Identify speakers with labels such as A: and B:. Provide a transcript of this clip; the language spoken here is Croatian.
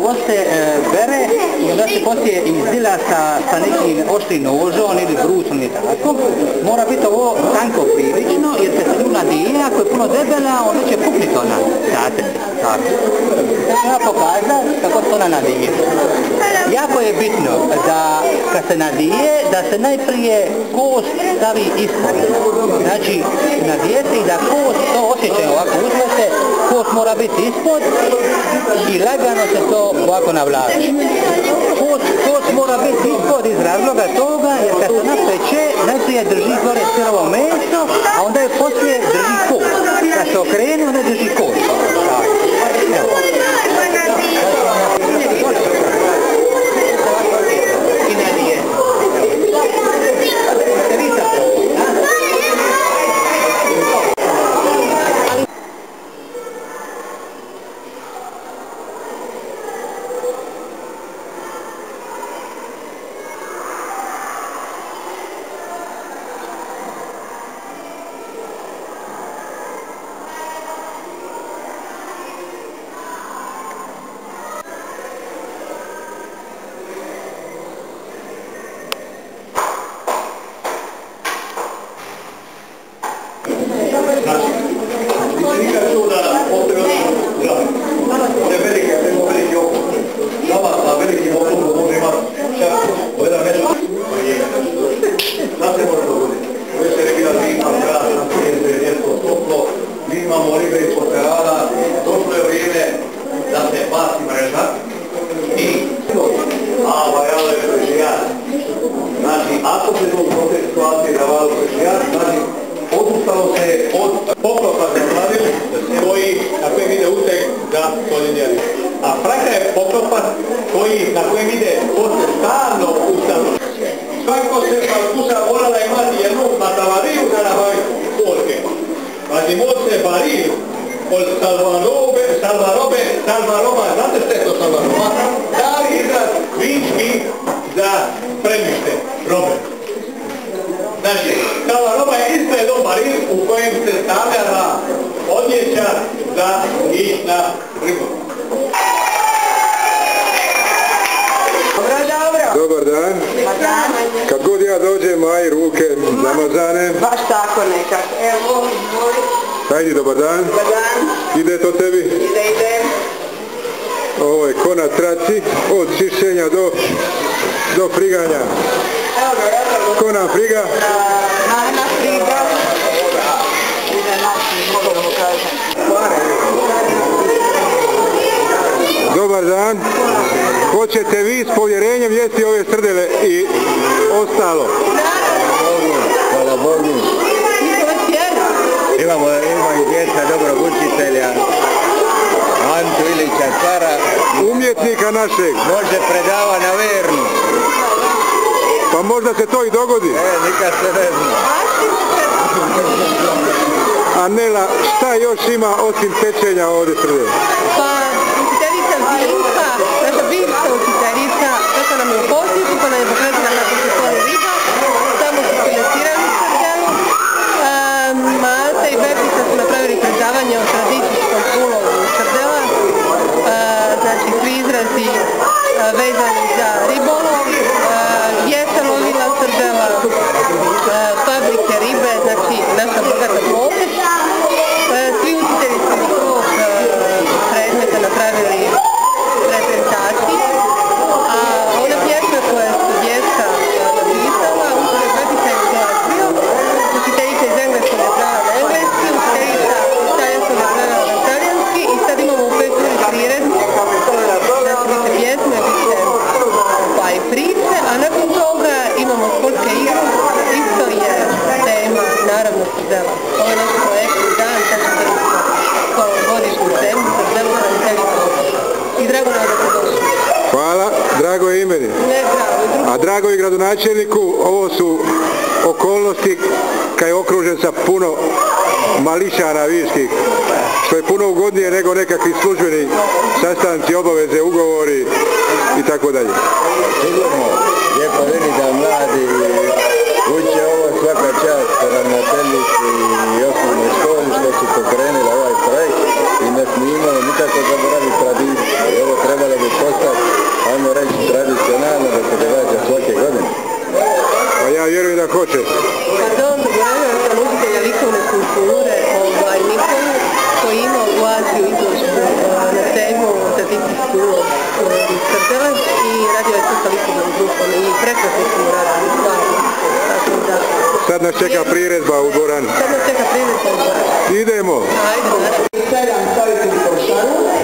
A: ovo se e, bere i onda se poslije izdila sa, nekim oštrim nožom ili brusom ili tako. Mora biti ovo tanko prilično jer se se nadije, ako je puno debela, onda će pukniti ona. Znate, tako. Ja pokazati kako se ona nadije. Jako je bitno da kad se nadije, da se najprije kost stavi ispod. Znači, nadijete i da kost to osjećaju ovako uzmete, kost mora biti ispod i lagano se to ovako navlači. Kost, kost mora biti ispod iz razloga toga jer kad se napeče, najprije drži gore sirovo meso, a onda je poslije drži kost. Kad se okrene, onda drži kost.
B: Koji, na kojem ide uteg za. A fraka je poklopac koji, na kojem ide poslije stalno ustavno. Svako se parkusa morala imati jednu matavariju za nabaviti polke. Može bariju od salvarobe, salvarobe, salvaroma, znate što je to salvaroma?
C: Dođem, maj ruke zamazane.
D: Baš tako nekak. Evo, izvoli.
C: Ajdi, dobar dan.
D: Dobar dan.
C: Ide to tebi?
D: Ide, ide.
C: Ovo je ko na traci, od čišćenja do, do friganja.
D: Evo ga, evo ga.
C: Ko nam friga?
D: Ana Friga. Ide kažem.
C: Dobar dan. Hoćete vi s povjerenjem jesti ove srdele i ostalo?
E: Hvala Bogu. Imamo, ima i djeca dobrog učitelja, Antu Ilića Cara,
C: Umjetnika našeg.
E: može predava na vernu.
C: Pa možda se to i dogodi.
E: E, nikad se ne zna.
C: A Nela, šta još ima osim pečenja ovdje srdele?
F: Pa, učiteljica došla nam je u posjetu, pa nam
C: gradonačelniku, ovo su okolnosti kad je okružen sa puno mališana viških, što je puno ugodnije nego nekakvi službeni sastanci, obaveze, ugovori i tako dalje.
E: Sigurno, lijepo vidi da mladi
C: i
F: radio je to sa likovnom grupom i prekrasno su mu radili stvarno. Tako da,
C: Sad nas čeka priredba u dvorani.
F: sad nas čeka prilika u dvorani.
C: Idemo!
F: Ajde, znači.
D: Sedam staviti u košaru.